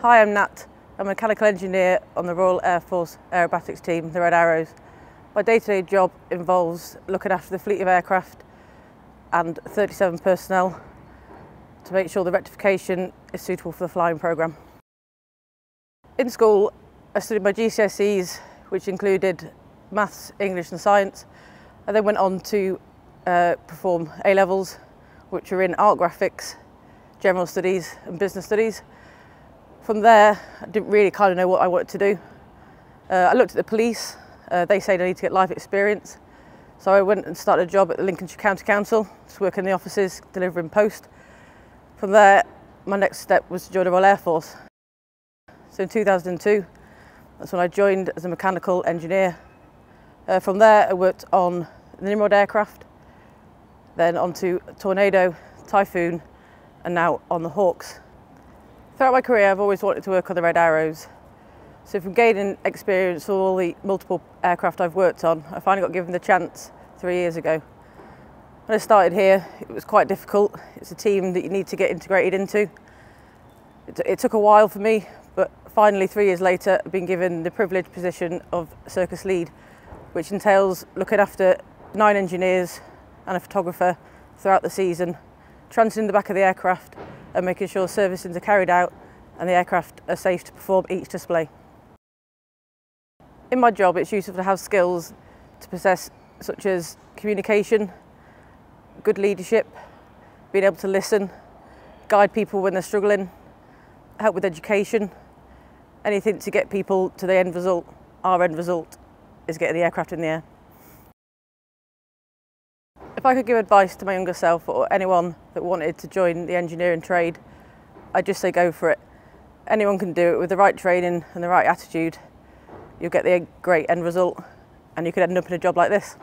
Hi, I'm Nat. I'm a mechanical engineer on the Royal Air Force Aerobatics team, the Red Arrows. My day-to-day -day job involves looking after the fleet of aircraft and 37 personnel to make sure the rectification is suitable for the flying programme. In school, I studied my GCSEs, which included maths, English and science. I then went on to uh, perform A-levels, which are in art graphics, general studies and business studies. From there, I didn't really kind of know what I wanted to do. Uh, I looked at the police. Uh, they said I need to get life experience. So I went and started a job at the Lincolnshire County Council to work in the offices, delivering post. From there, my next step was to join the Royal Air Force. So in 2002, that's when I joined as a mechanical engineer. Uh, from there, I worked on the Nimrod aircraft, then onto Tornado, Typhoon, and now on the Hawks. Throughout my career, I've always wanted to work on the Red Arrows. So from gaining experience for all the multiple aircraft I've worked on, I finally got given the chance three years ago. When I started here, it was quite difficult. It's a team that you need to get integrated into. It, it took a while for me, but finally three years later, I've been given the privileged position of circus lead, which entails looking after nine engineers and a photographer throughout the season, transiting the back of the aircraft and making sure servicings are carried out and the aircraft are safe to perform each display. In my job, it's useful to have skills to possess such as communication, good leadership, being able to listen, guide people when they're struggling, help with education, anything to get people to the end result. Our end result is getting the aircraft in the air. I could give advice to my younger self or anyone that wanted to join the engineering trade, I'd just say go for it. Anyone can do it with the right training and the right attitude. You'll get the great end result and you could end up in a job like this.